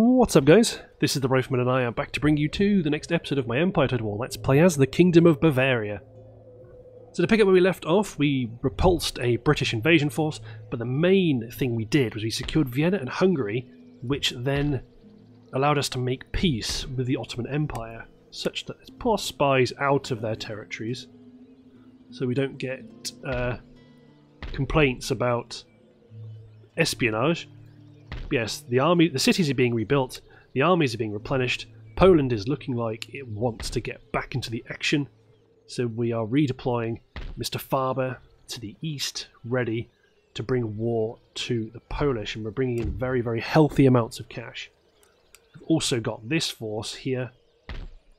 What's up guys? This is the Rifleman and I am back to bring you to the next episode of my Empire Total War Let's Play as the Kingdom of Bavaria. So to pick up where we left off, we repulsed a British invasion force, but the main thing we did was we secured Vienna and Hungary, which then allowed us to make peace with the Ottoman Empire, such that pull spies out of their territories, so we don't get uh, complaints about espionage. Yes, the army, the cities are being rebuilt, the armies are being replenished. Poland is looking like it wants to get back into the action, so we are redeploying Mr. Faber to the east, ready to bring war to the Polish, and we're bringing in very, very healthy amounts of cash. We've also got this force here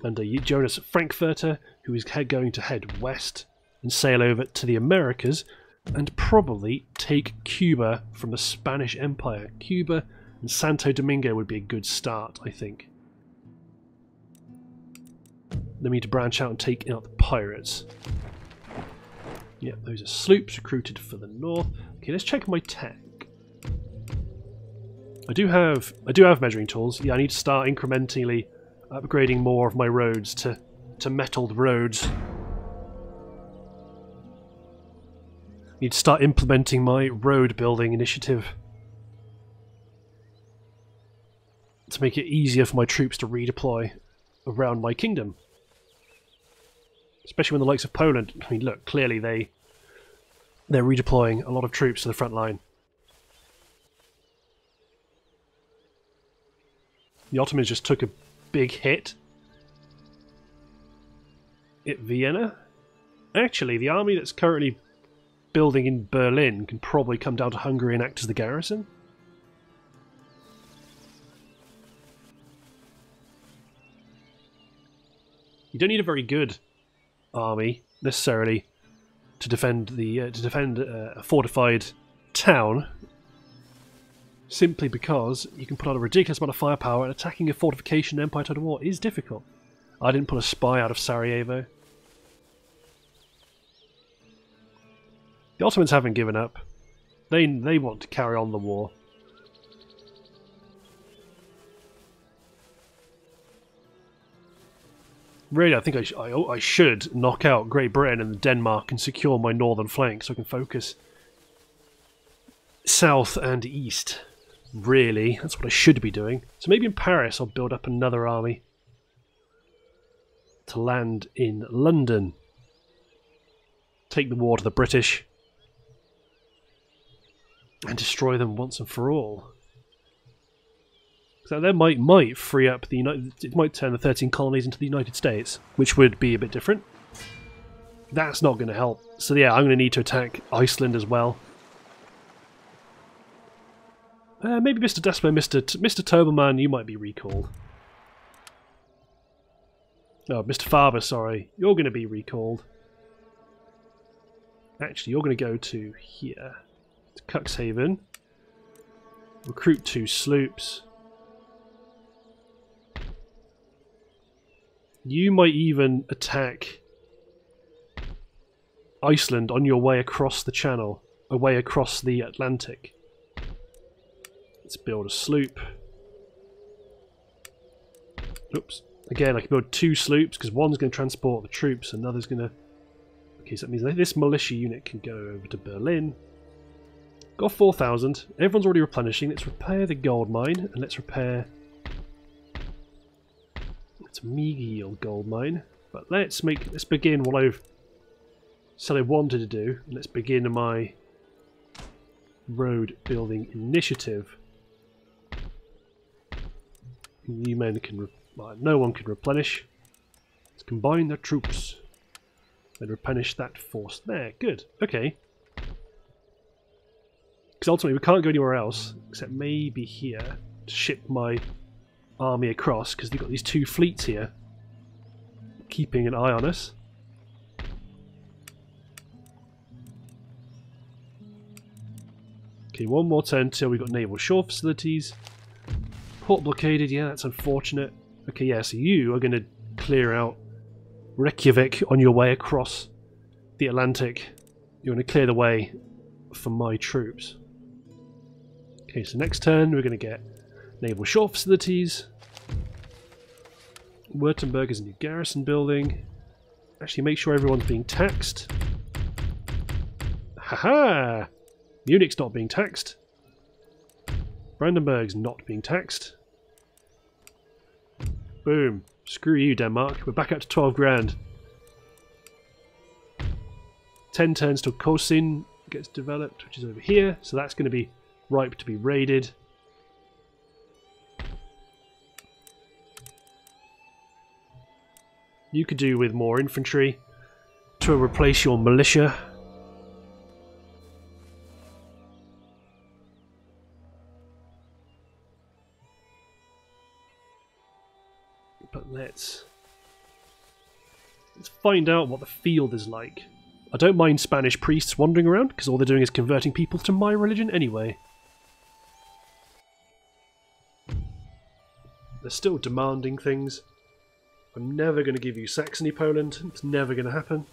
under Jonas Frankfurter, who is going to head west and sail over to the Americas and probably take Cuba from the Spanish Empire. Cuba and Santo Domingo would be a good start, I think. Then we need to branch out and take out the pirates. Yep, those are sloops recruited for the north. Okay, let's check my tech. I do have I do have measuring tools. Yeah, I need to start incrementally upgrading more of my roads to to metalled roads. Need to start implementing my road building initiative. To make it easier for my troops to redeploy around my kingdom. Especially when the likes of Poland, I mean look, clearly they they're redeploying a lot of troops to the front line. The Ottomans just took a big hit at Vienna. Actually, the army that's currently building in Berlin can probably come down to Hungary and act as the garrison. You don't need a very good army necessarily to defend the uh, to defend uh, a fortified town. Simply because you can put on a ridiculous amount of firepower and attacking a fortification Empire Total War is difficult. I didn't put a spy out of Sarajevo. The Ottomans haven't given up. They they want to carry on the war. Really, I think I, sh I, oh, I should knock out Great Britain and Denmark and secure my northern flank so I can focus south and east. Really, that's what I should be doing. So maybe in Paris I'll build up another army to land in London. Take the war to the British and destroy them once and for all. So that might might free up the United. It might turn the 13 colonies into the United States, which would be a bit different. That's not going to help. So yeah, I'm going to need to attack Iceland as well. Uh, maybe Mr. Despo, Mr. T Mr. Toberman, you might be recalled. Oh, Mr. Faber, sorry. You're going to be recalled. Actually, you're going to go to here. Cuxhaven. Recruit two sloops. You might even attack Iceland on your way across the channel, away across the Atlantic. Let's build a sloop. Oops. Again, I can build two sloops because one's going to transport the troops, another's going to... Okay, so that means this militia unit can go over to Berlin. Got 4,000. Everyone's already replenishing. Let's repair the gold mine, and let's repair it's a meager yield gold mine. But let's make let's begin what I've said I wanted to do. Let's begin my road building initiative. You men can well, no one can replenish. Let's combine their troops and replenish that force there. Good. Okay. Because ultimately we can't go anywhere else except maybe here to ship my army across because they've got these two fleets here keeping an eye on us. Okay, one more turn till we've got naval shore facilities. Port blockaded, yeah, that's unfortunate. Okay, yeah, so you are going to clear out Reykjavik on your way across the Atlantic. You're going to clear the way for my troops. Okay, so next turn we're going to get Naval shore facilities. Württemberg is a new garrison building. Actually, make sure everyone's being taxed. Haha! Munich's not being taxed. Brandenburg's not being taxed. Boom. Screw you, Denmark. We're back up to 12 grand. 10 turns till Kosin gets developed, which is over here. So that's going to be ripe to be raided. You could do with more infantry to replace your militia. But let's let's find out what the field is like. I don't mind Spanish priests wandering around because all they're doing is converting people to my religion anyway. They're still demanding things. I'm never going to give you Saxony, Poland. It's never going to happen.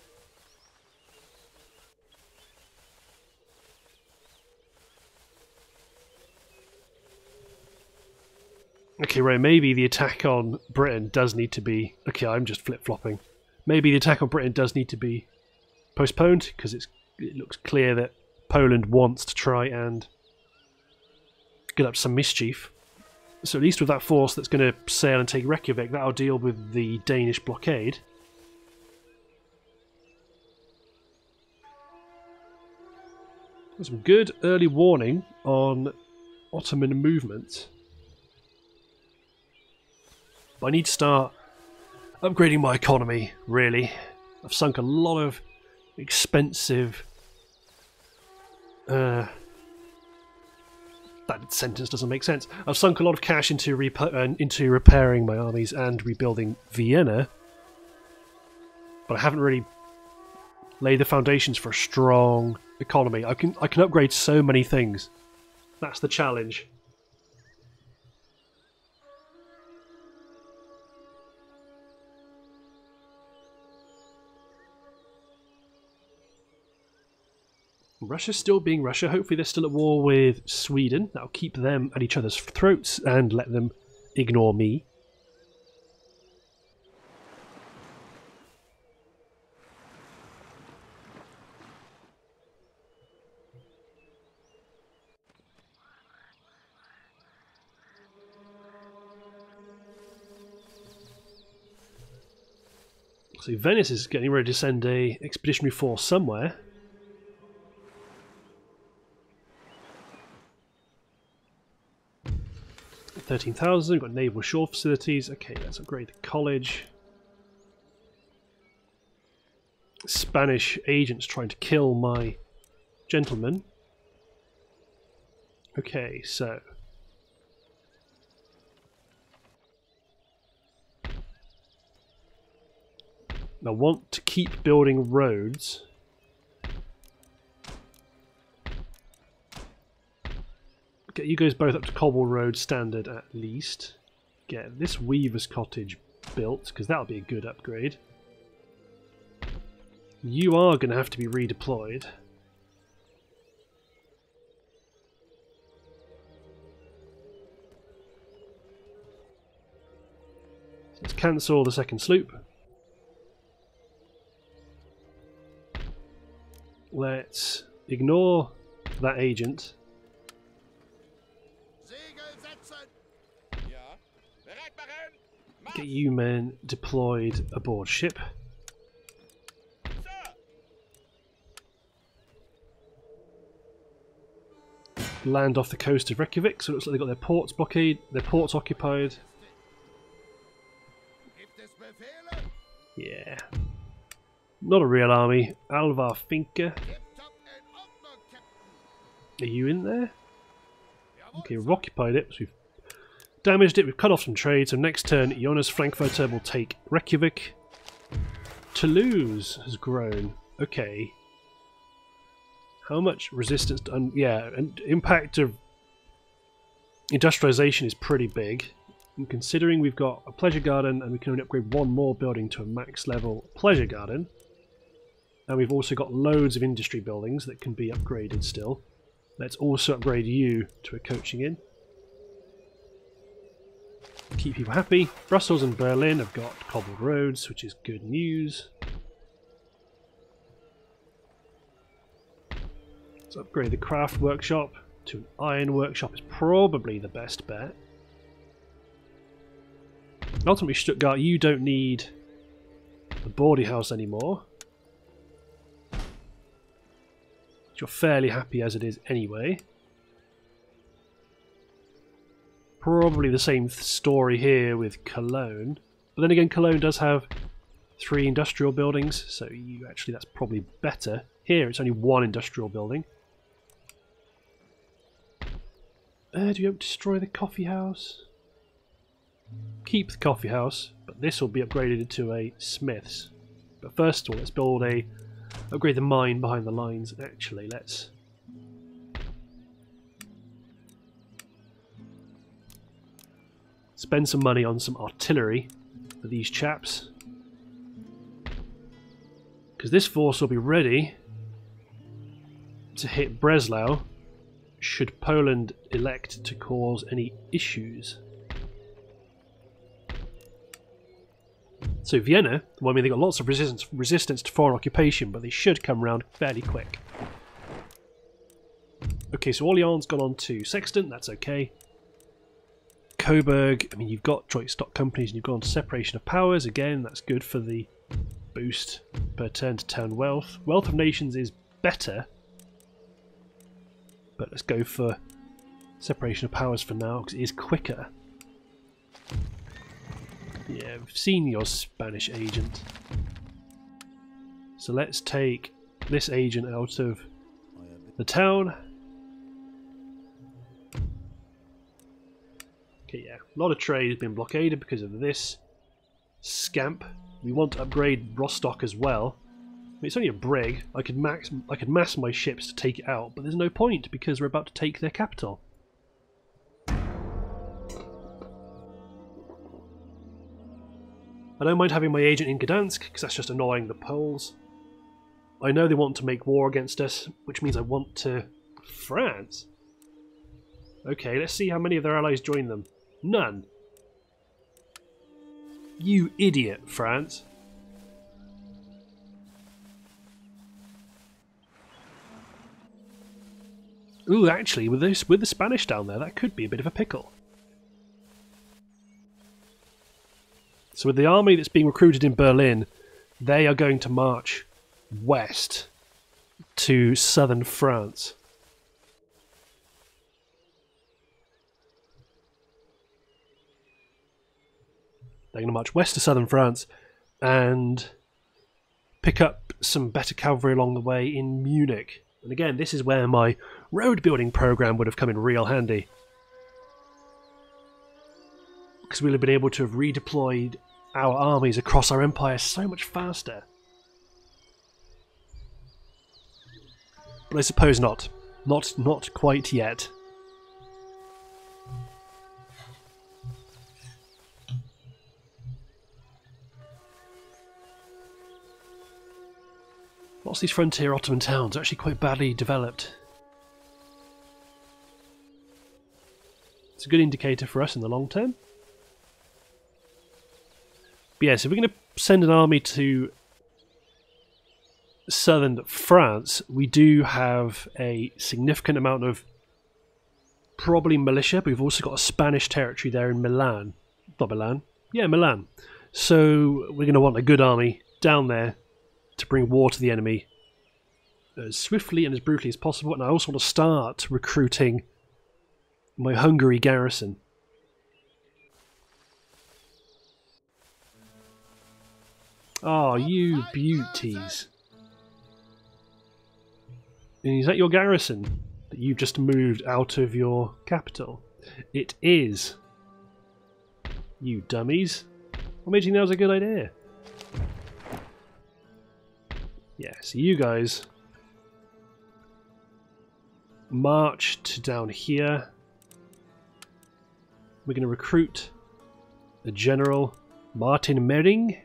Okay, right, maybe the attack on Britain does need to be... Okay, I'm just flip-flopping. Maybe the attack on Britain does need to be postponed, because it looks clear that Poland wants to try and get up some mischief. So at least with that force that's going to sail and take Reykjavik, that'll deal with the Danish blockade. Some good early warning on Ottoman movement. But I need to start upgrading my economy, really. I've sunk a lot of expensive uh, that sentence doesn't make sense. I've sunk a lot of cash into uh, into repairing my armies and rebuilding Vienna, but I haven't really laid the foundations for a strong economy. I can I can upgrade so many things. That's the challenge. Russia's still being Russia. Hopefully, they're still at war with Sweden. That'll keep them at each other's throats and let them ignore me. So Venice is getting ready to send a expeditionary force somewhere. 13,000. We've got naval shore facilities. Okay, let's upgrade the college. Spanish agents trying to kill my gentleman. Okay, so... I want to keep building roads Get you guys both up to Cobble Road standard at least. Get this Weaver's Cottage built, because that'll be a good upgrade. You are going to have to be redeployed. Let's cancel the second sloop. Let's ignore that agent Get you men deployed aboard ship. Land off the coast of Reykjavik, so it looks like they've got their ports blockade, their ports occupied. Yeah. Not a real army. Alvar Finke. Are you in there? Okay, we've occupied it, so we've damaged it, we've cut off some trade, so next turn Jonas Frankfurter will take Reykjavik. Toulouse has grown. Okay. How much resistance... Yeah, and impact of industrialization is pretty big. And considering we've got a pleasure garden and we can only upgrade one more building to a max level pleasure garden, and we've also got loads of industry buildings that can be upgraded still. Let's also upgrade you to a coaching inn. Keep people happy. Brussels and Berlin have got cobbled roads, which is good news. Let's upgrade the craft workshop to an iron workshop is probably the best bet. Ultimately, Stuttgart, you don't need the boarding house anymore. You're fairly happy as it is anyway. Probably the same story here with Cologne. But then again, Cologne does have three industrial buildings, so you actually that's probably better. Here, it's only one industrial building. Uh, do you want to destroy the coffee house? Keep the coffee house, but this will be upgraded to a smith's. But first of all, let's build a upgrade the mine behind the lines. Actually, let's spend some money on some artillery for these chaps. Because this force will be ready to hit Breslau should Poland elect to cause any issues. So Vienna, well, I mean, they've got lots of resistance resistance to foreign occupation, but they should come around fairly quick. Okay, so Orleans gone on to Sextant, that's okay. Coburg, I mean, you've got joint stock companies and you've gone to separation of powers, again, that's good for the boost per turn to town wealth. Wealth of nations is better, but let's go for separation of powers for now because it is quicker. Yeah, we've seen your Spanish agent. So let's take this agent out of the town. Okay, yeah, a lot of trade has been blockaded because of this scamp. We want to upgrade Rostock as well. I mean, it's only a brig. I could max, I could mass my ships to take it out, but there's no point because we're about to take their capital. I don't mind having my agent in Gdansk because that's just annoying the Poles. I know they want to make war against us, which means I want to... France? Okay, let's see how many of their allies join them. None. You idiot, France. Ooh, actually, with this with the Spanish down there, that could be a bit of a pickle. So with the army that's being recruited in Berlin, they are going to march west to southern France. They're going to march west to southern France and pick up some better cavalry along the way in Munich. And again, this is where my road building program would have come in real handy. Because we'd have been able to have redeployed our armies across our empire so much faster. But I suppose not. Not not quite yet. Lots of these frontier Ottoman towns are actually quite badly developed. It's a good indicator for us in the long term. But yes, if we're going to send an army to southern France, we do have a significant amount of probably militia, but we've also got a Spanish territory there in Milan. Not Milan. Yeah, Milan. So we're going to want a good army down there to bring war to the enemy as swiftly and as brutally as possible. And I also want to start recruiting my Hungary garrison. Oh, you beauties. And is that your garrison that you've just moved out of your capital? It is. You dummies. You think that was a good idea? Yeah, so you guys march to down here. We're going to recruit the general Martin Mering.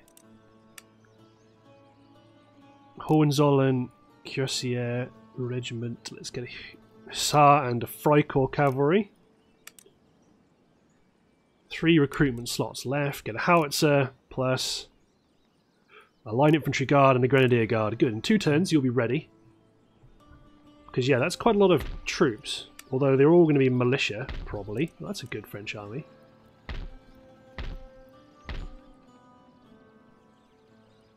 Hohenzollern Cuirassier Regiment. Let's get a Hussar and a Freikorps Cavalry. three recruitment slots left. Get a howitzer plus a line infantry guard and a grenadier guard. Good. In two turns, you'll be ready. Because, yeah, that's quite a lot of troops. Although they're all going to be militia, probably. Well, that's a good French army.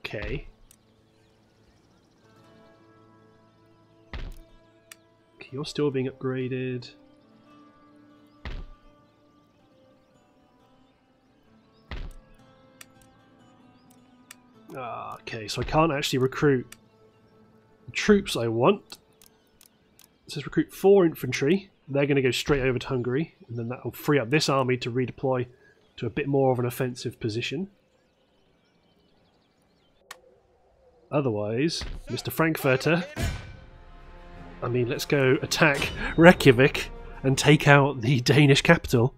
Okay. okay. You're still being upgraded. Ah, okay, so I can't actually recruit the troops I want. It says recruit four infantry. They're going to go straight over to Hungary, and then that will free up this army to redeploy to a bit more of an offensive position. Otherwise, Mr. Frankfurter, I mean, let's go attack Reykjavik and take out the Danish capital.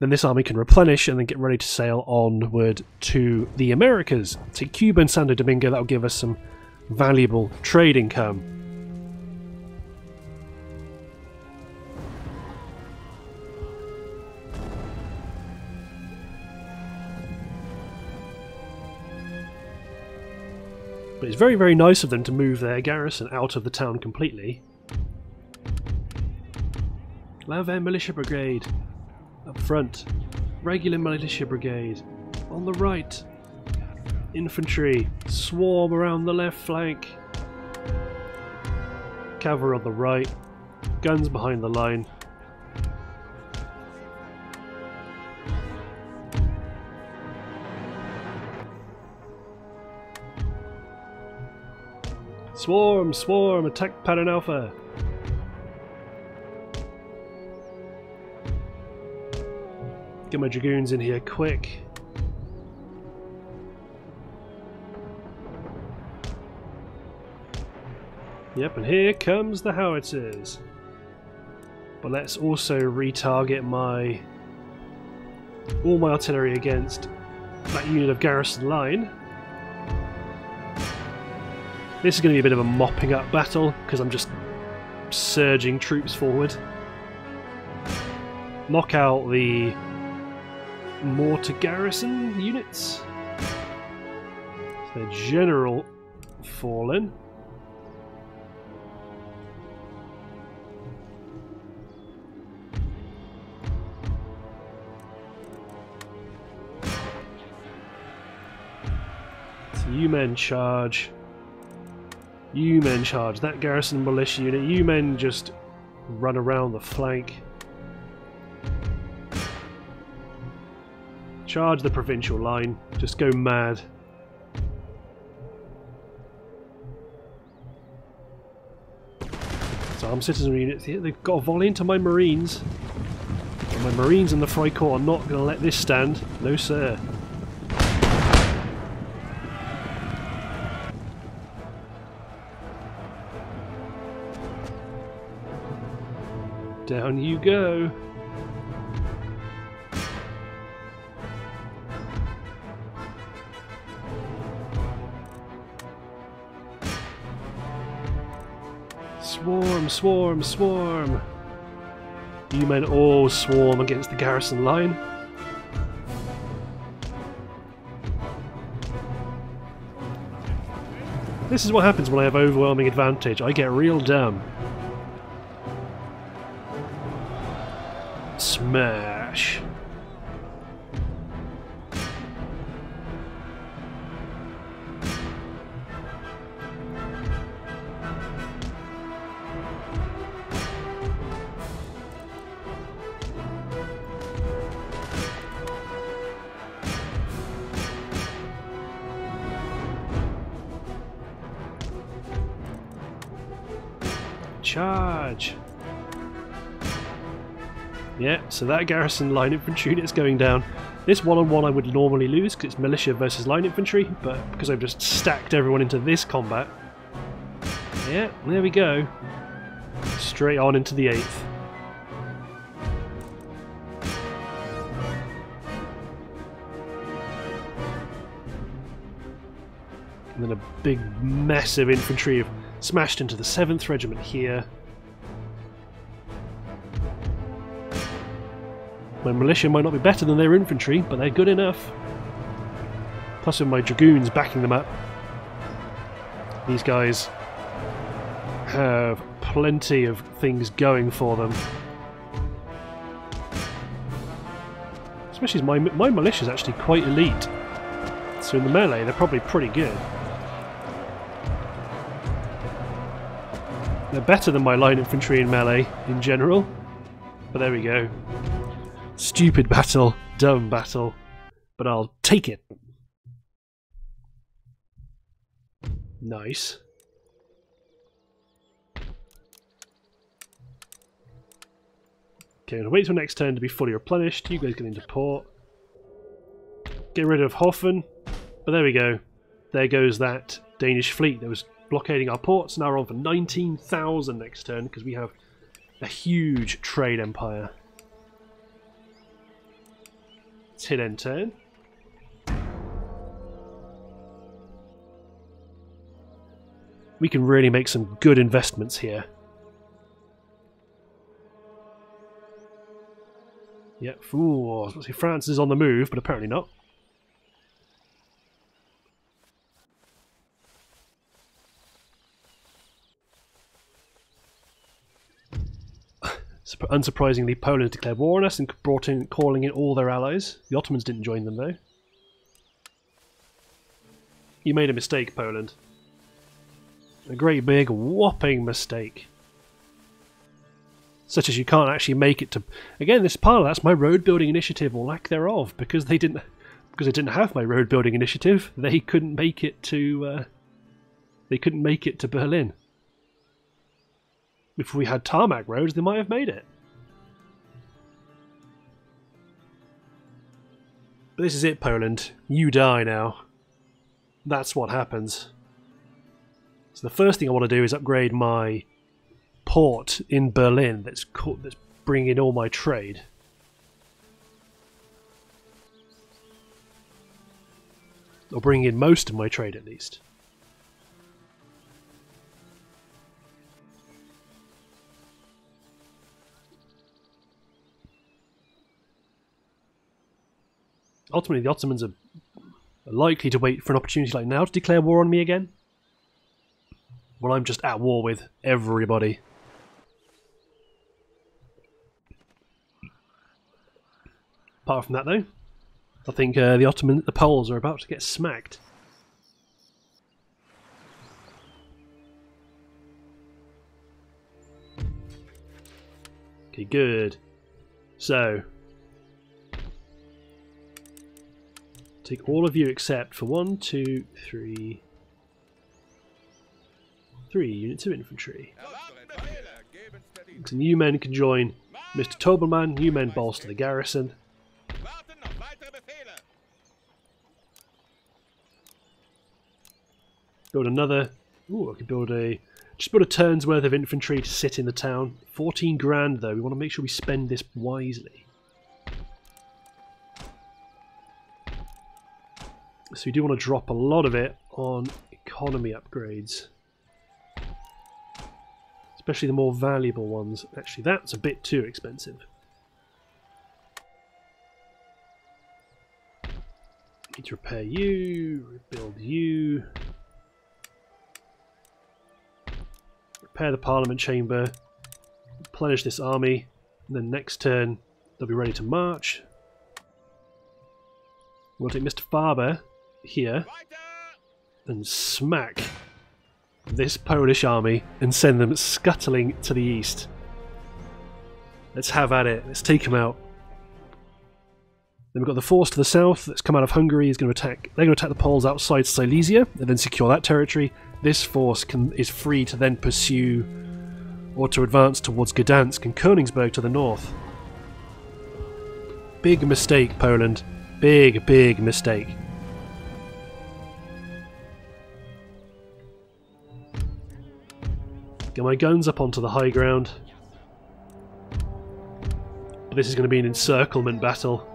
Then this army can replenish and then get ready to sail onward to the Americas. To Cuba and Santo Domingo, that'll give us some valuable trade income. But it's very, very nice of them to move their garrison out of the town completely. Laver Militia Brigade. Up front. Regular Militia Brigade. On the right. Infantry. Swarm around the left flank. Cavalry on the right. Guns behind the line. Swarm, swarm, attack pattern alpha. Get my dragoons in here quick. Yep, and here comes the howitzers. But let's also retarget my all my artillery against that unit of garrison line. This is going to be a bit of a mopping up battle because I'm just surging troops forward. Knock out the mortar garrison units. The general fallen. So you men charge. You men charge. That garrison militia unit, you men just run around the flank. Charge the provincial line. Just go mad. So armed citizen units here. They've got a volley into my marines. And my marines and the Freikorps are not going to let this stand. No sir. Down you go. Swarm, swarm, swarm. You men all swarm against the garrison line. This is what happens when I have overwhelming advantage. I get real dumb. Smash. Charge! Yeah, so that garrison line infantry unit is going down. This one-on-one -on -one I would normally lose because it's militia versus line infantry, but because I've just stacked everyone into this combat. Yeah, there we go. Straight on into the 8th. And then a big massive infantry have smashed into the 7th Regiment here. My militia might not be better than their infantry, but they're good enough. Plus with my dragoons backing them up. These guys have plenty of things going for them. Especially my, my militia is actually quite elite. So in the melee, they're probably pretty good. They're better than my line infantry in melee in general. But there we go. Stupid battle, dumb battle. But I'll take it. Nice. Okay, I'll wait till next turn to be fully replenished. You guys get into port. Get rid of Hoffen. But there we go. There goes that Danish fleet that was blockading our ports. Now we're on for 19,000 next turn because we have a huge trade empire. Let's hit end turn. We can really make some good investments here. Yep, ooh, see France is on the move, but apparently not. Unsurprisingly, Poland declared war on us and brought in, calling in all their allies. The Ottomans didn't join them though. You made a mistake, Poland. A great big whopping mistake such as you can't actually make it to. Again, this part that's my road building initiative or lack thereof, because they didn't because they didn't have my road building initiative. They couldn't make it to. Uh, they couldn't make it to Berlin. If we had tarmac roads, they might have made it. But this is it, Poland. You die now. That's what happens. So the first thing I want to do is upgrade my port in Berlin that's that's bringing all my trade. Or bringing in most of my trade at least. Ultimately, the Ottomans are likely to wait for an opportunity like now to declare war on me again. Well, I'm just at war with everybody. Apart from that, though, I think uh, the Ottoman, the Poles are about to get smacked. Okay, good. So, take all of you except for one, two, three, three units of infantry. So new men can join Mr. Tobelman, new men bolster the garrison. Build another. Ooh, I could build a. Just build a turn's worth of infantry to sit in the town. 14 grand though. We want to make sure we spend this wisely. So we do want to drop a lot of it on economy upgrades. Especially the more valuable ones. Actually, that's a bit too expensive. Need to repair you, rebuild you. Repair the Parliament Chamber, replenish this army, and then next turn they'll be ready to march. We'll take Mr. Faber here and smack this Polish army and send them scuttling to the east. Let's have at it. Let's take them out. Then we've got the force to the south that's come out of Hungary is going to attack. They're going to attack the Poles outside Silesia and then secure that territory. This force can is free to then pursue or to advance towards Gdansk and Königsberg to the north. Big mistake, Poland. Big, big mistake. Get my guns up onto the high ground. But this is going to be an encirclement battle.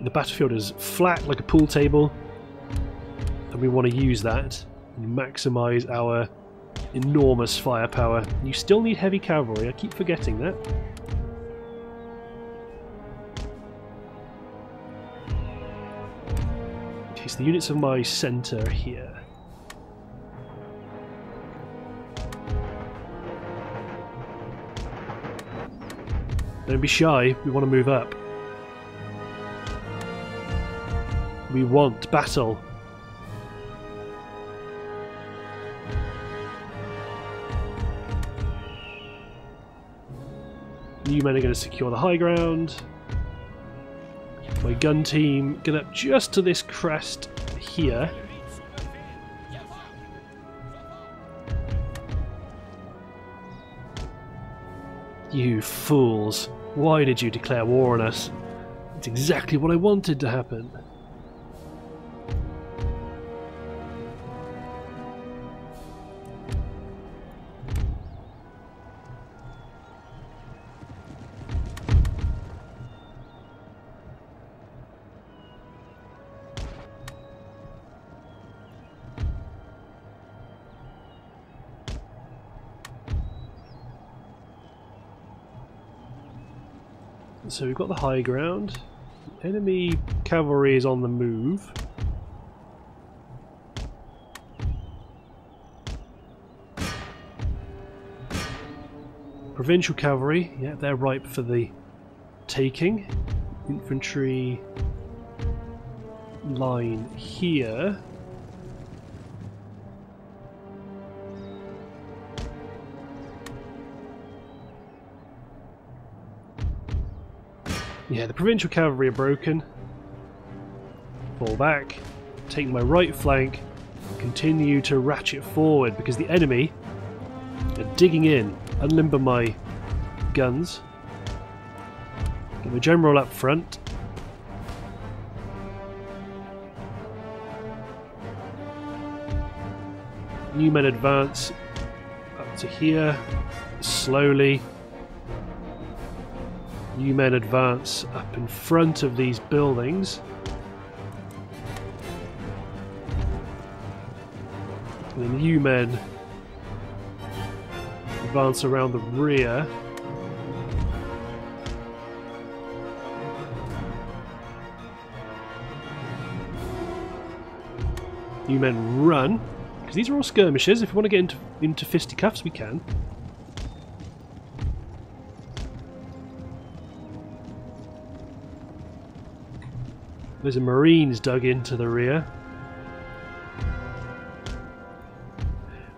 The battlefield is flat like a pool table. And we want to use that and maximise our enormous firepower. You still need heavy cavalry, I keep forgetting that. Okay, so the units of my centre here. Don't be shy, we want to move up. We want battle. New men are going to secure the high ground. My gun team get up just to this crest here. You fools. Why did you declare war on us? It's exactly what I wanted to happen. So we've got the high ground. Enemy cavalry is on the move. Provincial cavalry, yeah, they're ripe for the taking. Infantry line here. Yeah, the provincial cavalry are broken. Fall back, take my right flank, continue to ratchet forward because the enemy are digging in. Unlimber my guns. Get my general up front. New men advance up to here, slowly. New men advance up in front of these buildings. And then new men advance around the rear. New men run, because these are all skirmishes. If we want to get into, into fisticuffs, we can. There's a Marines dug into the rear.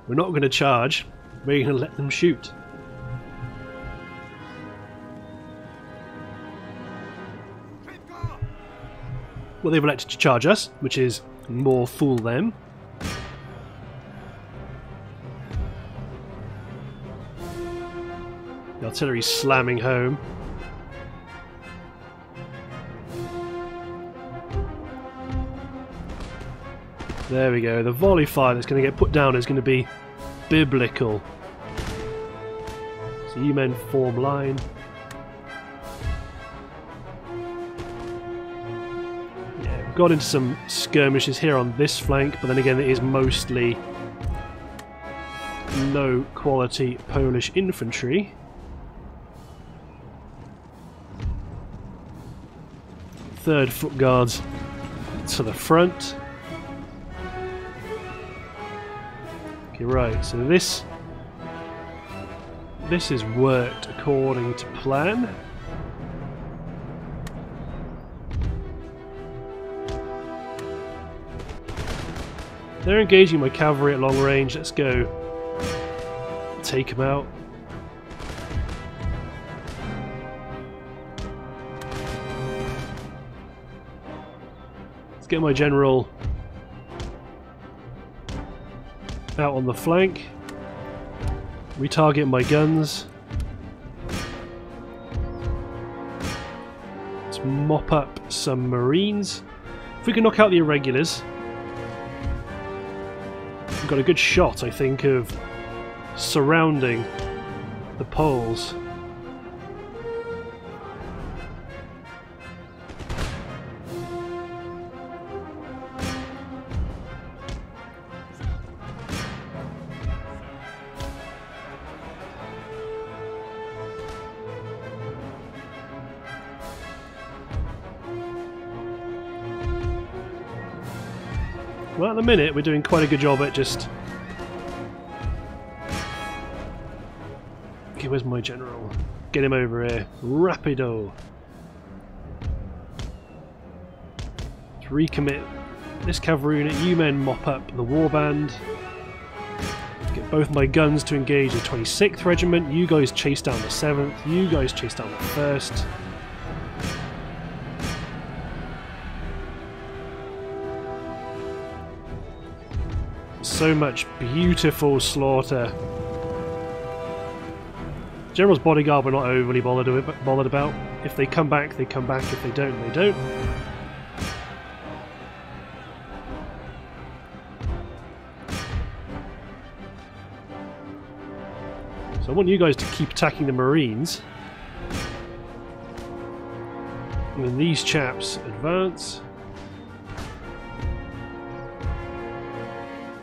We're not going to charge. We're going to let them shoot. Well, they've elected to charge us, which is more fool them. The artillery's slamming home. There we go. The volley fire that's going to get put down is going to be biblical. So you men form line. Yeah, we've got into some skirmishes here on this flank, but then again it is mostly low quality Polish infantry. Third foot guards to the front. Okay, right, so this this has worked according to plan. They're engaging my cavalry at long range. Let's go take them out. Let's get my general out on the flank. Retarget my guns. Let's mop up some marines. If we can knock out the irregulars, we've got a good shot, I think, of surrounding the Poles. Minute, we're doing quite a good job at just... Okay, where's my general? Get him over here. Rapido! Let's recommit this cavalry unit. You men mop up the warband. Get both my guns to engage the 26th Regiment. You guys chase down the 7th. You guys chase down the 1st. So much beautiful slaughter. General's bodyguard we're not overly bothered, bothered about. If they come back, they come back. If they don't, they don't. So I want you guys to keep attacking the Marines. And then these chaps advance.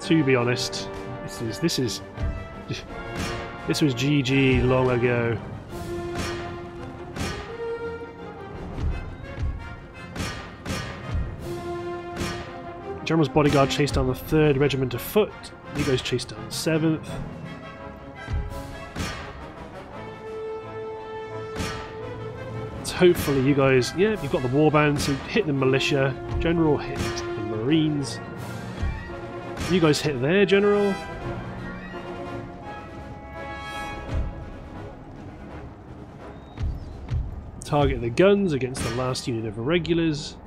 To be honest, this is this is this was GG long ago. General's bodyguard chased down the 3rd Regiment of Foot. You guys chased down the 7th. hopefully you guys, yeah, you've got the warband, so hit the militia, general hit the marines. You guys hit there, general. Target the guns against the last unit of irregulars.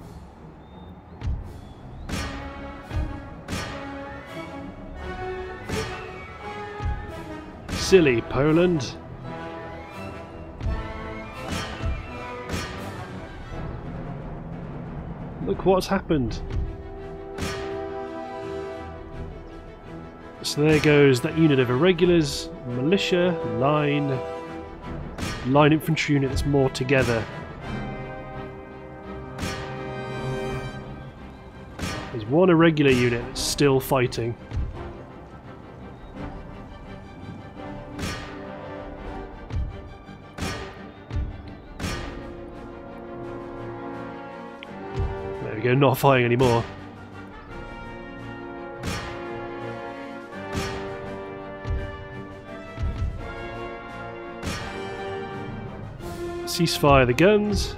Silly Poland. Look what's happened. So there goes that unit of irregulars, militia, line, line infantry unit that's more together. There's one irregular unit that's still fighting. There we go, not fighting anymore. Ceasefire the guns.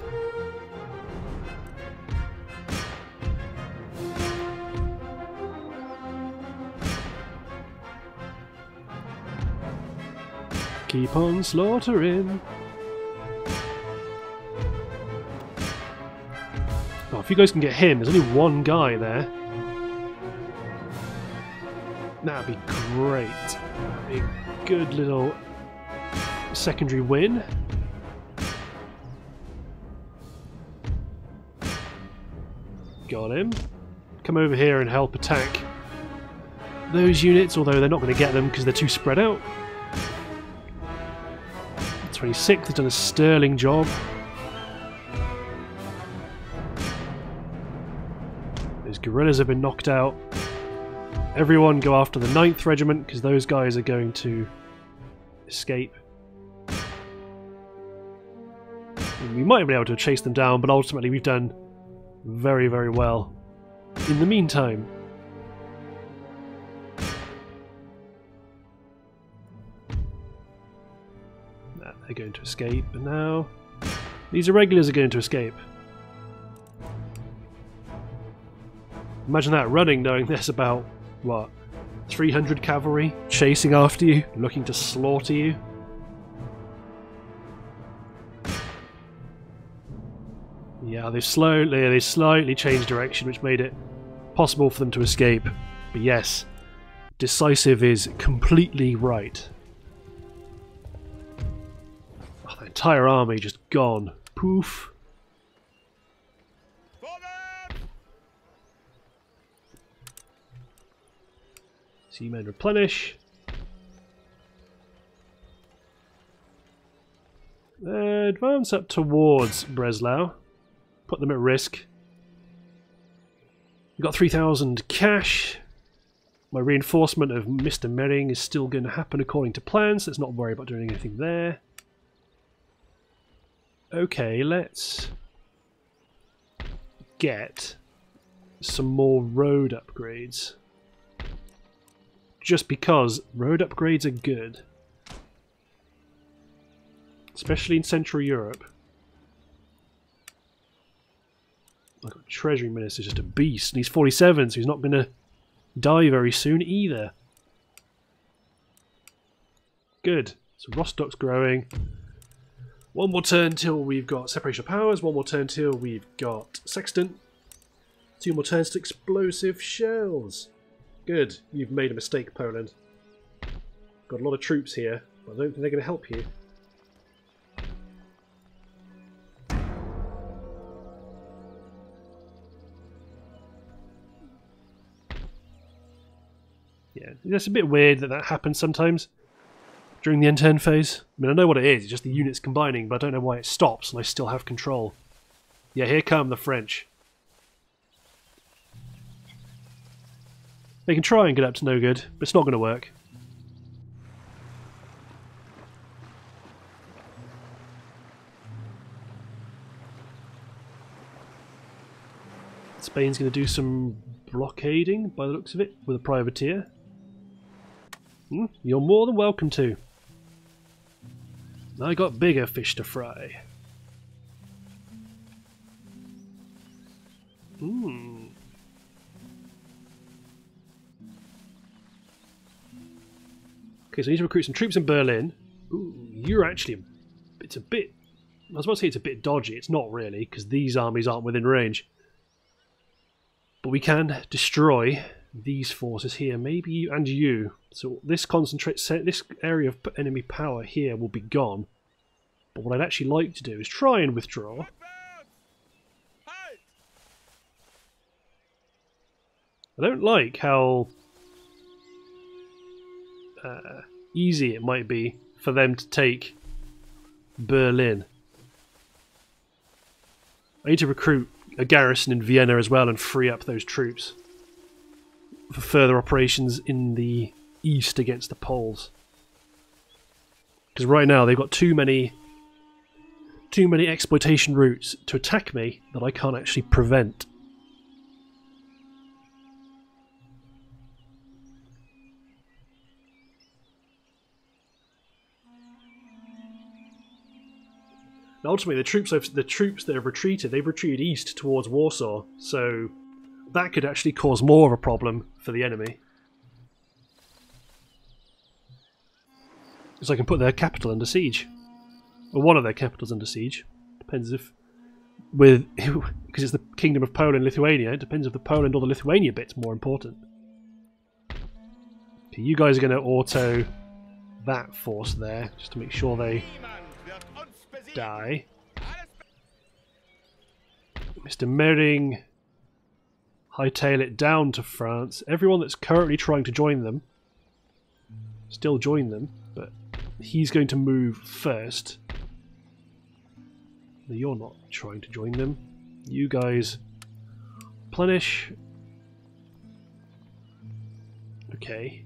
Keep on slaughtering. Oh, if you guys can get him, there's only one guy there. That'd be great. That'd be a good little secondary win. Got him. Come over here and help attack those units, although they're not going to get them because they're too spread out. 26th has done a sterling job. Those guerrillas have been knocked out. Everyone go after the 9th Regiment because those guys are going to escape. we might have been able to chase them down, but ultimately we've done very, very well. In the meantime, they're going to escape, and now these irregulars are going to escape. Imagine that running knowing there's about, what, 300 cavalry chasing after you, looking to slaughter you. Yeah, they slowly, they slightly changed direction, which made it possible for them to escape. But yes, decisive is completely right. Oh, the entire army just gone. Poof. Seamen replenish. Advance up towards Breslau. Put them at risk. We've got 3,000 cash. My reinforcement of Mr. Mering is still going to happen according to plan, so let's not worry about doing anything there. Okay, let's get some more road upgrades. Just because road upgrades are good. Especially in Central Europe. Like Treasury Minister is just a beast, and he's 47, so he's not going to die very soon either. Good. So Rostock's growing. One more turn till we've got Separation of Powers, one more turn till we've got Sextant. Two more turns to Explosive Shells. Good. You've made a mistake, Poland. Got a lot of troops here, but I don't think they're going to help you. It's a bit weird that that happens sometimes during the end turn phase. I mean, I know what it is, it's just the units combining, but I don't know why it stops and I still have control. Yeah, here come the French. They can try and get up to no good, but it's not going to work. Spain's going to do some blockading by the looks of it with a privateer. Hmm, you're more than welcome to. I got bigger fish to fry. Hmm. Okay, so I need to recruit some troops in Berlin. Ooh, you're actually... It's a bit... I was about to say it's a bit dodgy. It's not really, because these armies aren't within range. But we can destroy these forces here, maybe you and you. So this concentrate, this area of enemy power here will be gone. But what I'd actually like to do is try and withdraw. I don't like how uh, easy it might be for them to take Berlin. I need to recruit a garrison in Vienna as well and free up those troops for further operations in the east against the Poles. Because right now they've got too many too many exploitation routes to attack me that I can't actually prevent. Now ultimately, the troops the troops that have retreated, they've retreated east towards Warsaw, so that could actually cause more of a problem for the enemy. Because I can put their capital under siege, or one of their capitals under siege. Depends if with because it's the Kingdom of Poland, Lithuania. It depends if the Poland or the Lithuania bit's more important. Okay, you guys are going to auto that force there, just to make sure they die. Mr. Mering, hightail it down to France. Everyone that's currently trying to join them, still join them, but he's going to move first. You're not trying to join them. You guys plenish. Okay.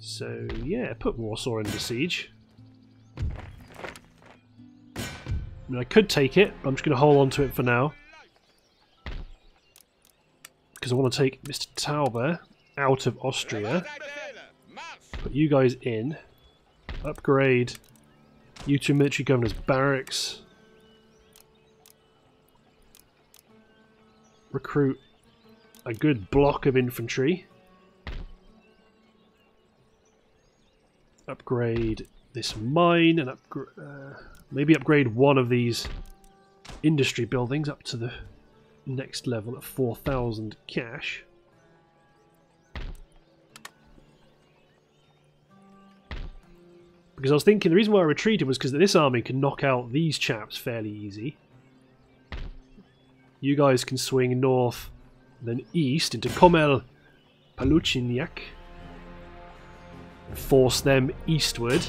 So, yeah, put Warsaw under siege. I mean, I could take it, but I'm just going to hold on to it for now. Because I want to take Mr. Tauber out of Austria. Put you guys in. Upgrade you two military governors barracks. Recruit a good block of infantry. Upgrade this mine and upgrade... Uh, Maybe upgrade one of these industry buildings up to the next level at 4,000 cash. Because I was thinking the reason why I retreated was because this army can knock out these chaps fairly easy. You guys can swing north, then east into Komel Paluchiniak. Force them eastward.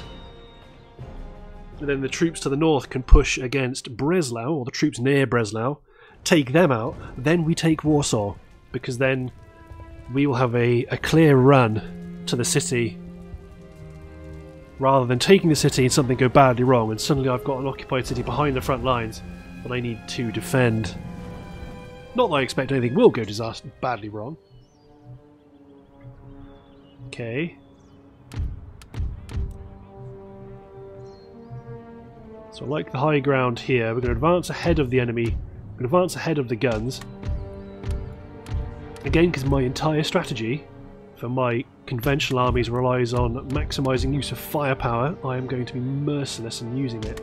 And then the troops to the north can push against Breslau, or the troops near Breslau, take them out, then we take Warsaw, because then we will have a, a clear run to the city rather than taking the city and something go badly wrong and suddenly I've got an occupied city behind the front lines that I need to defend. Not that I expect anything will go disaster badly wrong. Okay. So like the high ground here. We're going to advance ahead of the enemy. We're going to advance ahead of the guns. Again, because my entire strategy for my conventional armies relies on maximising use of firepower, I am going to be merciless in using it.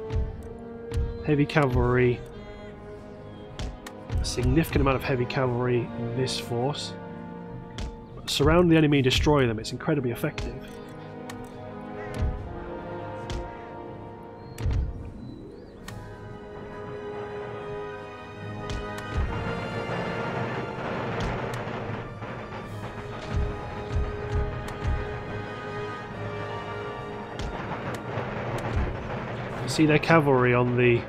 Heavy cavalry. A significant amount of heavy cavalry in this force. Surround the enemy and destroy them, it's incredibly effective. See their cavalry on the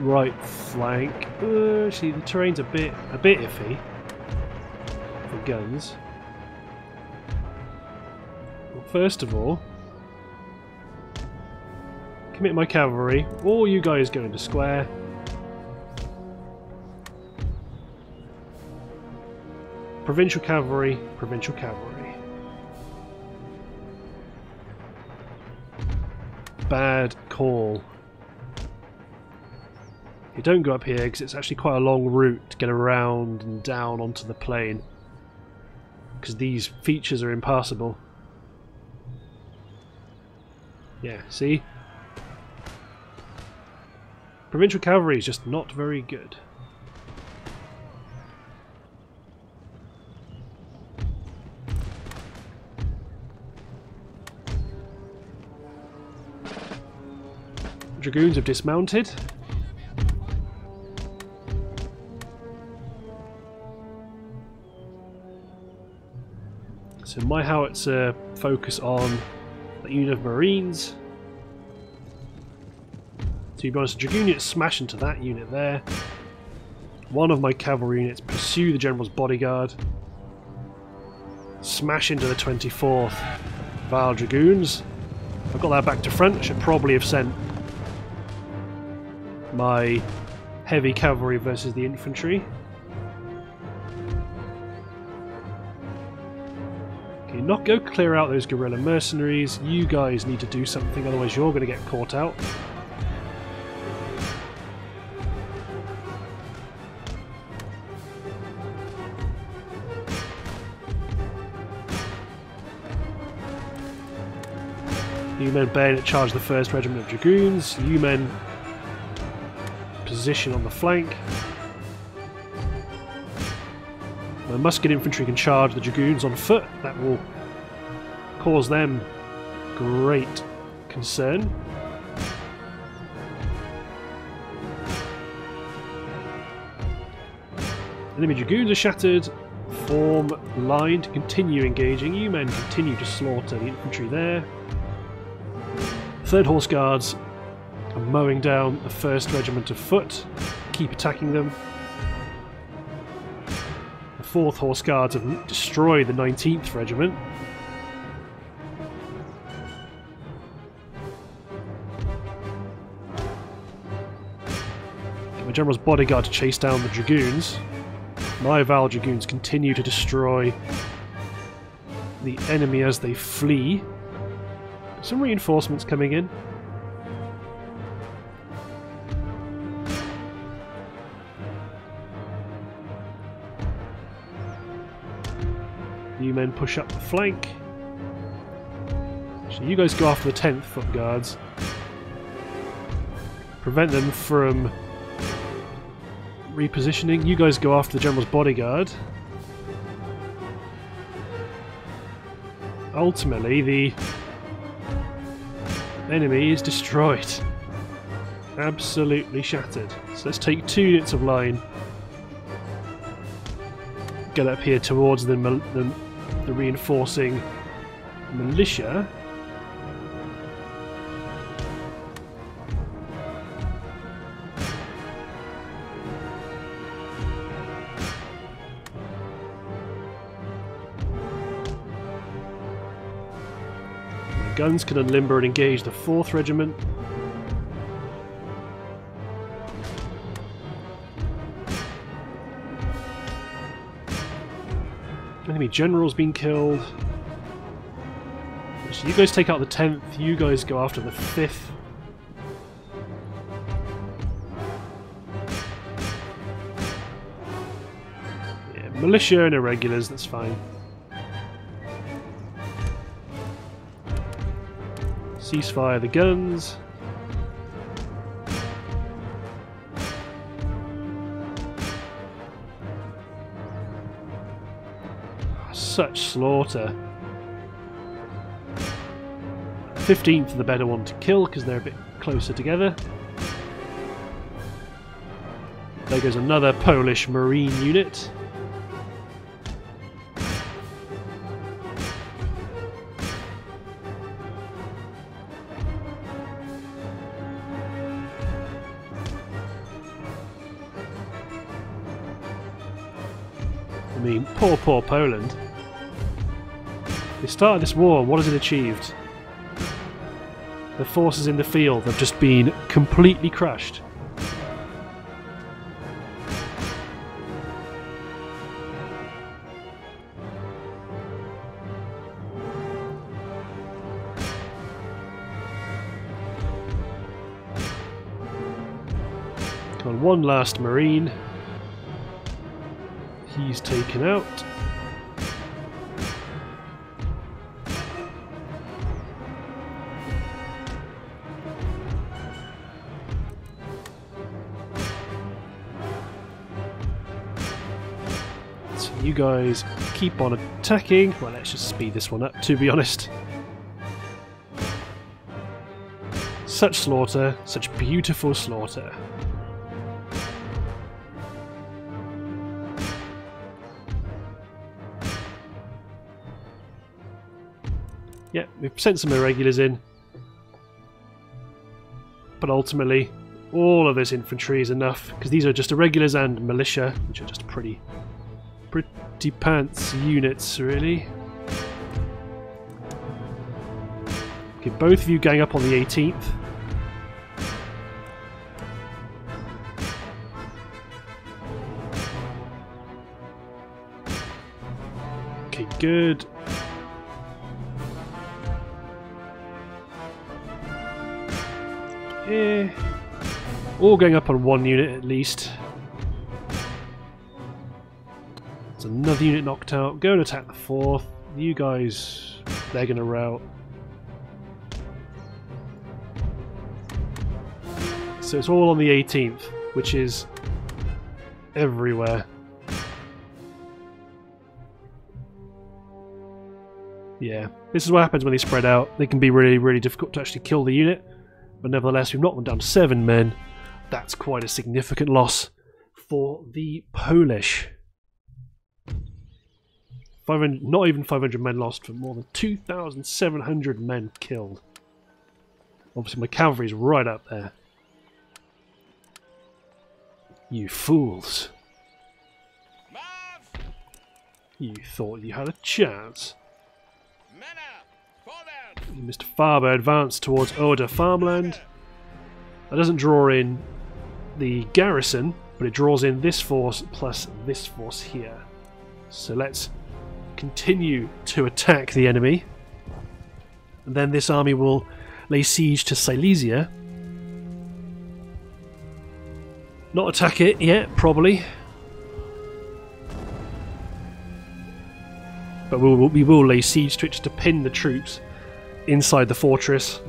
right flank. Uh, actually, the terrain's a bit a bit iffy for guns. Well, first of all, commit my cavalry. All you guys go into square. Provincial cavalry, provincial cavalry. Call. You don't go up here because it's actually quite a long route to get around and down onto the plain. Because these features are impassable. Yeah, see? Provincial cavalry is just not very good. Dragoons have dismounted. So my howitzer uh, focus on the unit of Marines. So you bonus Dragoon unit smash into that unit there. One of my cavalry units pursue the General's bodyguard. Smash into the 24th Vaal Dragoons. I've got that back to front. I should probably have sent my heavy cavalry versus the infantry. Okay, not go clear out those guerrilla mercenaries. You guys need to do something, otherwise you're going to get caught out. You men bayonet charge the 1st Regiment of Dragoons. You men position on the flank. The musket infantry can charge the dragoons on foot. That will cause them great concern. Enemy dragoons are shattered. Form line to continue engaging. You men continue to slaughter the infantry there. Third Horse Guards and mowing down the 1st Regiment of Foot. Keep attacking them. The 4th Horse Guards have destroyed the 19th Regiment. My General's bodyguard to chase down the Dragoons. My Vaal Dragoons continue to destroy the enemy as they flee. Some reinforcements coming in. You men push up the flank. So you guys go after the 10th foot guards. Prevent them from repositioning. You guys go after the general's bodyguard. Ultimately, the enemy is destroyed. Absolutely shattered. So let's take two units of line. Get up here towards the, the the reinforcing militia. My guns can unlimber and engage the 4th Regiment. General's been killed. So you guys take out the 10th, you guys go after the 5th. Yeah, militia and irregulars, that's fine. Ceasefire the guns. Such slaughter. 15th the better one to kill because they're a bit closer together. There goes another Polish Marine unit. I mean, poor, poor Poland. Started this war, what has it achieved? The forces in the field have just been completely crushed. On, one last Marine. He's taken out. Guys keep on attacking. Well, let's just speed this one up, to be honest. Such slaughter, such beautiful slaughter. Yeah, we've sent some irregulars in. But ultimately, all of this infantry is enough, because these are just irregulars and militia, which are just pretty, pretty pants units, really. Okay, both of you gang up on the 18th. Okay, good. Eh. All going up on one unit at least. There's another unit knocked out. Go and attack the fourth. You guys, they're going to rout. So it's all on the 18th, which is everywhere. Yeah, this is what happens when they spread out. They can be really, really difficult to actually kill the unit. But nevertheless, we've knocked them down to seven men. That's quite a significant loss for the Polish. 500, not even 500 men lost, but more than 2,700 men killed. Obviously, my cavalry's right up there. You fools. You thought you had a chance. Mr. Farber advanced towards Oder farmland. That doesn't draw in the garrison, but it draws in this force plus this force here. So let's continue to attack the enemy. And then this army will lay siege to Silesia. Not attack it yet, probably. But we will, we will lay siege to it to pin the troops inside the fortress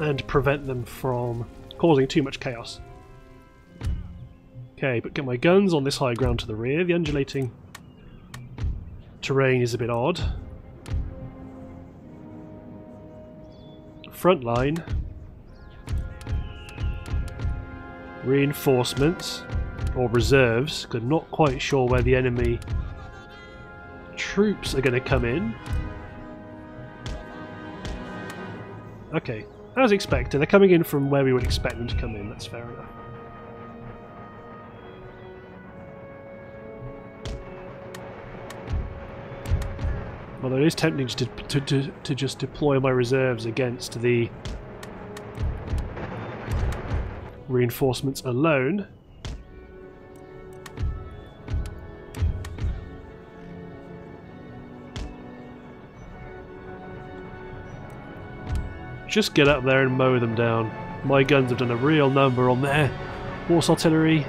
and prevent them from causing too much chaos. Okay, but get my guns on this high ground to the rear. The undulating terrain is a bit odd. Front line. Reinforcements or reserves, I'm not quite sure where the enemy troops are going to come in. Okay, as expected, they're coming in from where we would expect them to come in, that's fair enough. Well, there is tempting to, to, to, to just deploy my reserves against the reinforcements alone. Just get up there and mow them down. My guns have done a real number on their horse artillery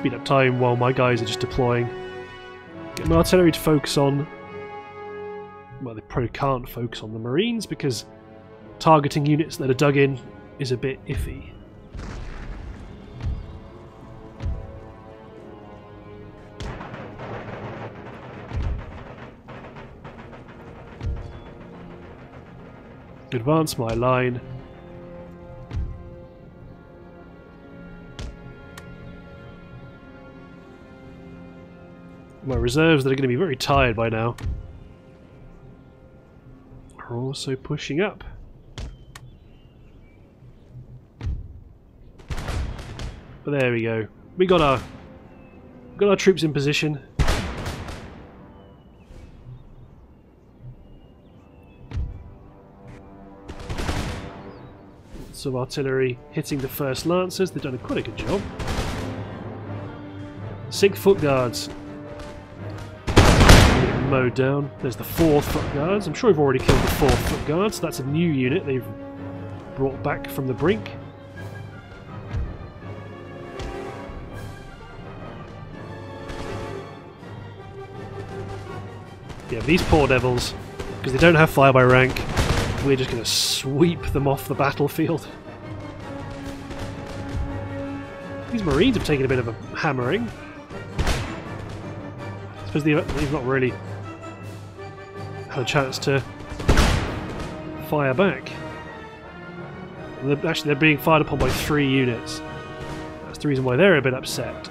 Speed up time while my guys are just deploying. Get my artillery to focus on... Well, they probably can't focus on the marines because targeting units that are dug in is a bit iffy. Advance my line. My reserves that are going to be very tired by now are also pushing up. But there we go. We got our got our troops in position. Some artillery hitting the first lancers. They've done a quite a good job. Six foot guards mowed down. There's the fourth foot guards. I'm sure we've already killed the fourth foot guards. That's a new unit they've brought back from the brink. Yeah, these poor devils, because they don't have fire by rank, we're just going to sweep them off the battlefield. These marines have taken a bit of a hammering. I suppose they've not really a chance to fire back. They're, actually, they're being fired upon by three units. That's the reason why they're a bit upset.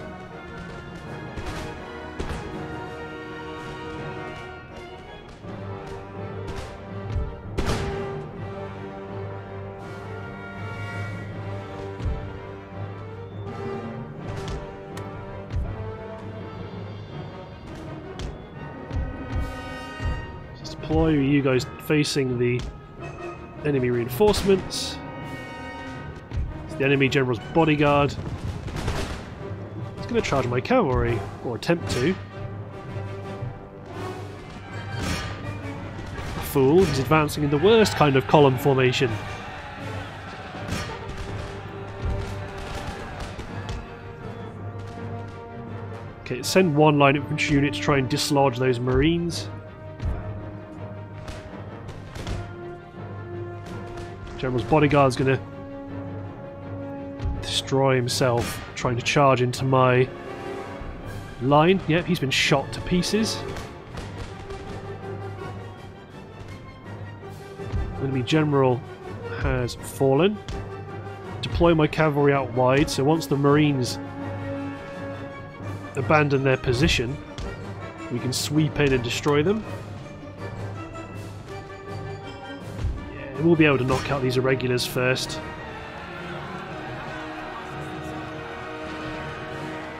You guys facing the enemy reinforcements. It's the enemy general's bodyguard. He's going to charge my cavalry, or attempt to. A fool, he's advancing in the worst kind of column formation. Okay, send one line infantry unit to try and dislodge those marines. General's bodyguard's gonna destroy himself trying to charge into my line. Yep, he's been shot to pieces. Enemy general has fallen. Deploy my cavalry out wide, so once the marines abandon their position, we can sweep in and destroy them. We'll be able to knock out these irregulars first.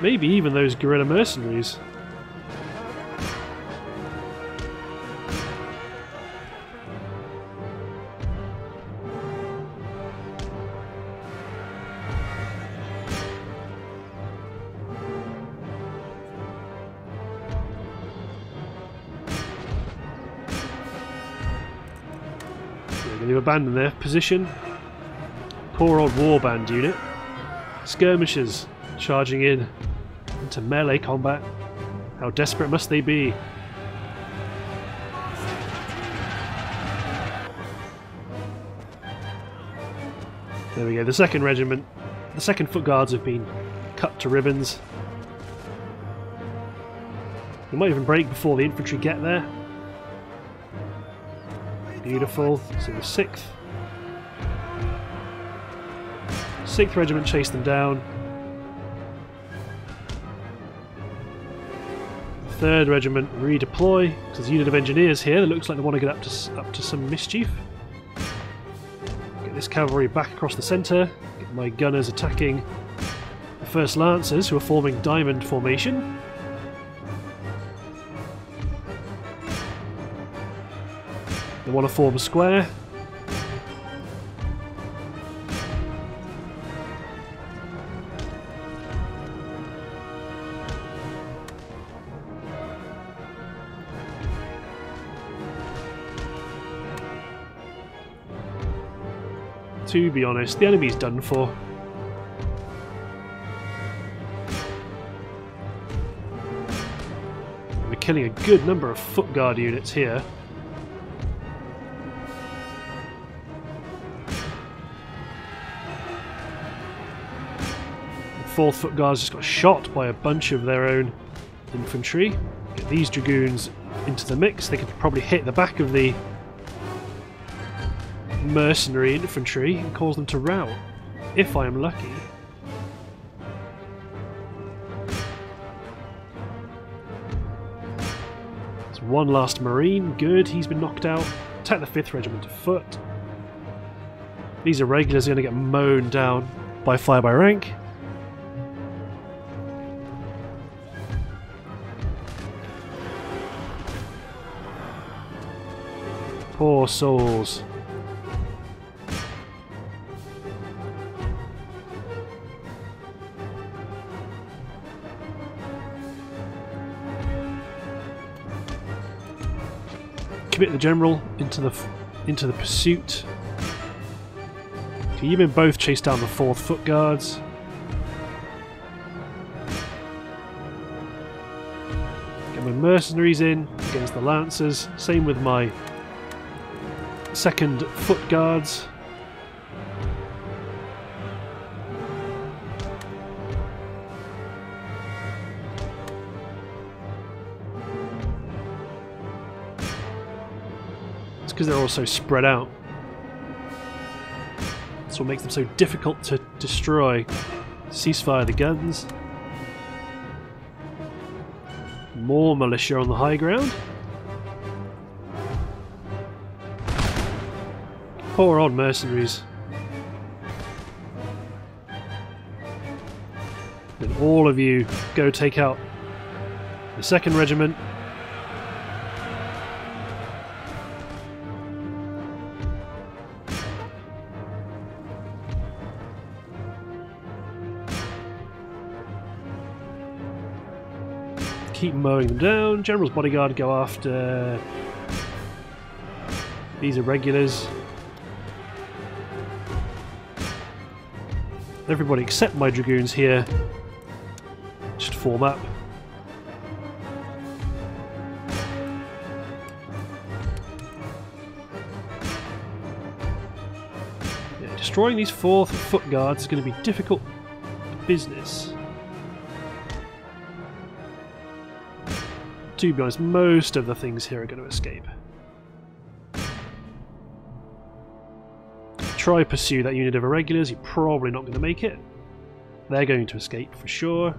Maybe even those guerrilla mercenaries. They've abandoned their position. Poor old warband unit. Skirmishers charging in into melee combat. How desperate must they be? There we go, the second regiment, the second foot guards have been cut to ribbons. They might even break before the infantry get there. Beautiful. So the 6th. 6th Regiment chased them down. 3rd Regiment redeploy. There's a unit of engineers here that looks like they want to get up to, up to some mischief. Get this cavalry back across the centre. Get my gunners attacking the 1st Lancers who are forming diamond formation. They want to form a square. To be honest, the enemy's done for. We're killing a good number of foot guard units here. 4th foot guards just got shot by a bunch of their own infantry. Get these dragoons into the mix. They could probably hit the back of the mercenary infantry and cause them to rout, if I am lucky. There's one last marine, good, he's been knocked out. Attack the 5th Regiment of Foot. These irregulars are going to get mown down by fire by rank. Poor souls. commit the general into the into the pursuit. you men both chase down the fourth foot guards. Get my mercenaries in against the lancers. Same with my second foot guards. It's because they're all so spread out. That's what makes them so difficult to destroy. Ceasefire the guns. More militia on the high ground. Poor old mercenaries. Then all of you go take out the second regiment keep mowing them down. General's bodyguard go after these irregulars. Everybody except my dragoons here should form up. Yeah, destroying these fourth foot guards is going to be difficult business. to be honest, most of the things here are going to escape. Try pursue that unit of irregulars, you're probably not going to make it. They're going to escape for sure.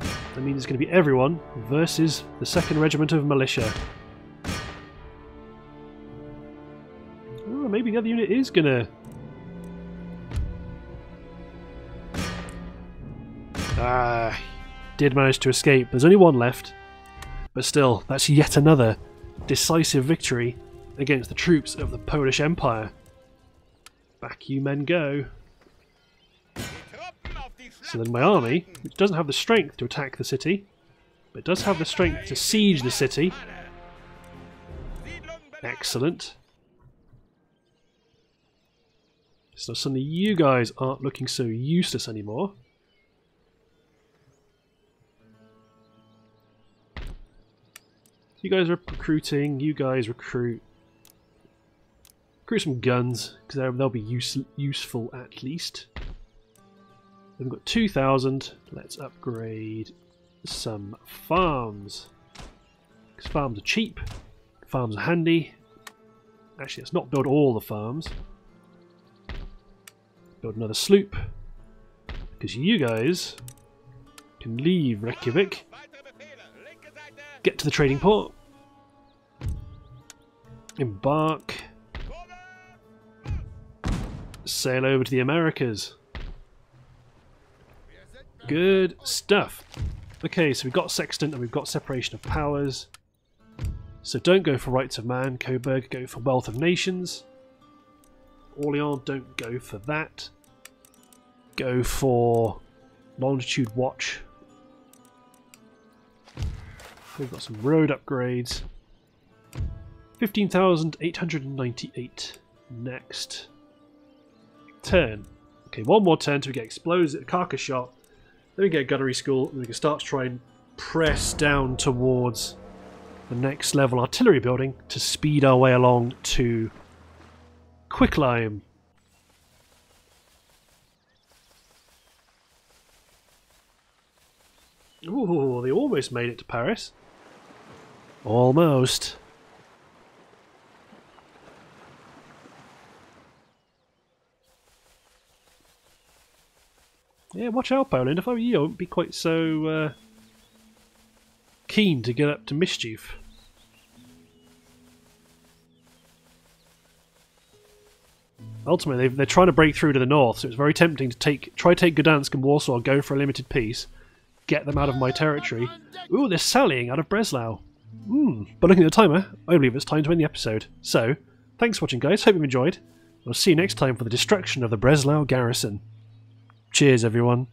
That means it's going to be everyone versus the 2nd Regiment of Militia. Oh, maybe the other unit is going to... Ah, did manage to escape. There's only one left, but still, that's yet another decisive victory against the troops of the Polish Empire. Back you men go. So then my army, which doesn't have the strength to attack the city, but does have the strength to siege the city. Excellent. So suddenly you guys aren't looking so useless anymore. You guys are recruiting. You guys recruit. Recruit some guns, because they'll be use, useful at least. We've got 2,000. Let's upgrade some farms. Because farms are cheap. Farms are handy. Actually, let's not build all the farms. Build another sloop. Because you guys can leave Reykjavik Get to the trading port. Embark. Sail over to the Americas. Good stuff. Okay, so we've got Sextant and we've got Separation of Powers. So don't go for Rights of Man, Coburg, go for Wealth of Nations. Orleans, don't go for that. Go for Longitude Watch. We've got some road upgrades. 15,898. next turn. Okay, one more turn till we get explosive carcass shot. Then we get gunnery school, and we can start to try and press down towards the next level artillery building to speed our way along to quicklime. Ooh, they almost made it to Paris. Almost. Yeah, watch out, Poland. If I were you, I wouldn't be quite so uh, keen to get up to mischief. Ultimately, they're trying to break through to the north, so it's very tempting to take try take Gdansk and Warsaw, go for a limited peace, get them out of my territory. Ooh, they're sallying out of Breslau. Hmm, but looking at the timer, I believe it's time to end the episode. So, thanks for watching guys, hope you've enjoyed. We'll see you next time for the destruction of the Breslau garrison. Cheers everyone.